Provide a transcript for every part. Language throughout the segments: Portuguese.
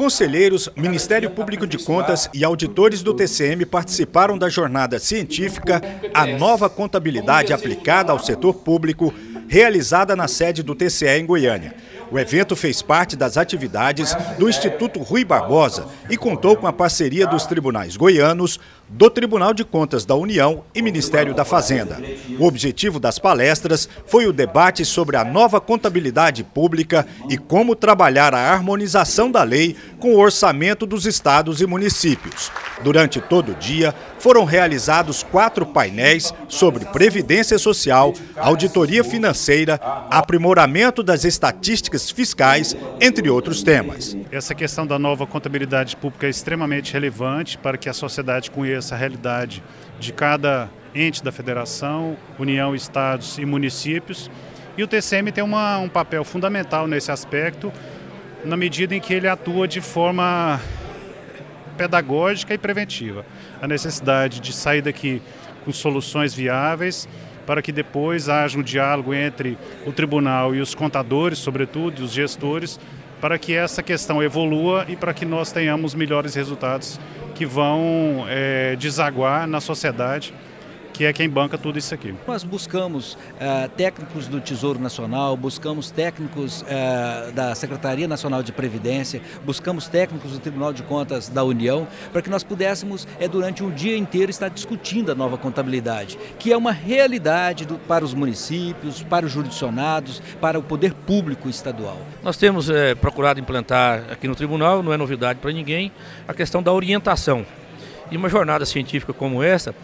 Conselheiros, Ministério Público de Contas e auditores do TCM participaram da jornada científica A Nova Contabilidade Aplicada ao Setor Público, realizada na sede do TCE em Goiânia. O evento fez parte das atividades do Instituto Rui Barbosa e contou com a parceria dos tribunais goianos, do Tribunal de Contas da União e Ministério da Fazenda. O objetivo das palestras foi o debate sobre a nova contabilidade pública e como trabalhar a harmonização da lei com o orçamento dos estados e municípios. Durante todo o dia, foram realizados quatro painéis sobre previdência social, auditoria financeira, aprimoramento das estatísticas fiscais, entre outros temas. Essa questão da nova contabilidade pública é extremamente relevante para que a sociedade conheça a realidade de cada ente da federação, União, estados e municípios. E o TCM tem uma, um papel fundamental nesse aspecto, na medida em que ele atua de forma pedagógica e preventiva. A necessidade de sair daqui com soluções viáveis para que depois haja um diálogo entre o tribunal e os contadores, sobretudo, e os gestores, para que essa questão evolua e para que nós tenhamos melhores resultados que vão é, desaguar na sociedade que é quem banca tudo isso aqui. Nós buscamos uh, técnicos do Tesouro Nacional, buscamos técnicos uh, da Secretaria Nacional de Previdência, buscamos técnicos do Tribunal de Contas da União, para que nós pudéssemos, é, durante um dia inteiro, estar discutindo a nova contabilidade, que é uma realidade do, para os municípios, para os jurisdicionados, para o poder público estadual. Nós temos é, procurado implantar aqui no tribunal, não é novidade para ninguém, a questão da orientação. E uma jornada científica como essa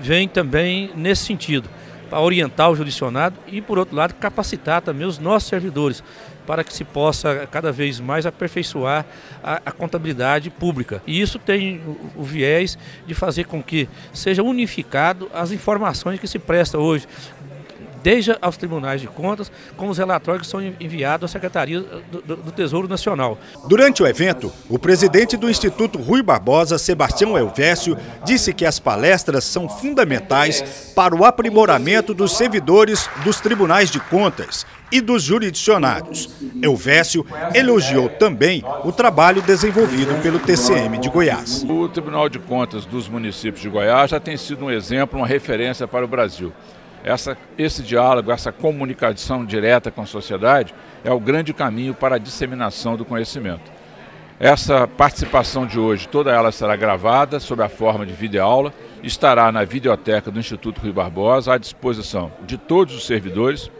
vem também nesse sentido, para orientar o judicionado e, por outro lado, capacitar também os nossos servidores para que se possa cada vez mais aperfeiçoar a, a contabilidade pública. E isso tem o, o, viés de fazer com que seja unificado as informações que se prestam hoje desde aos tribunais de contas, como os relatórios que são enviados à Secretaria do, do, do Tesouro Nacional. Durante o evento, o presidente do Instituto Rui Barbosa, Sebastião Elvésio, disse que as palestras são fundamentais para o aprimoramento dos servidores dos tribunais de contas e dos jurisdicionados. Elvésio elogiou também o trabalho desenvolvido pelo TCM de Goiás. O Tribunal de Contas dos municípios de Goiás já tem sido um exemplo, uma referência para o Brasil essa, esse diálogo, essa comunicação direta com a sociedade é o grande caminho para a disseminação do conhecimento. Essa participação de hoje, toda ela será gravada sob a forma de videoaula, estará na videoteca do Instituto Rui Barbosa à disposição de todos os servidores,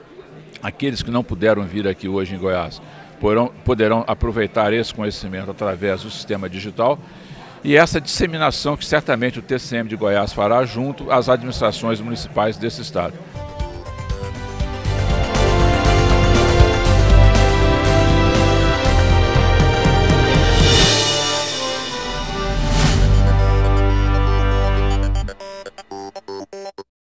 aqueles que não puderam vir aqui hoje em Goiás poderão, poderão aproveitar esse conhecimento através do sistema digital e essa disseminação que certamente o TCM de Goiás fará junto às administrações municipais desse estado.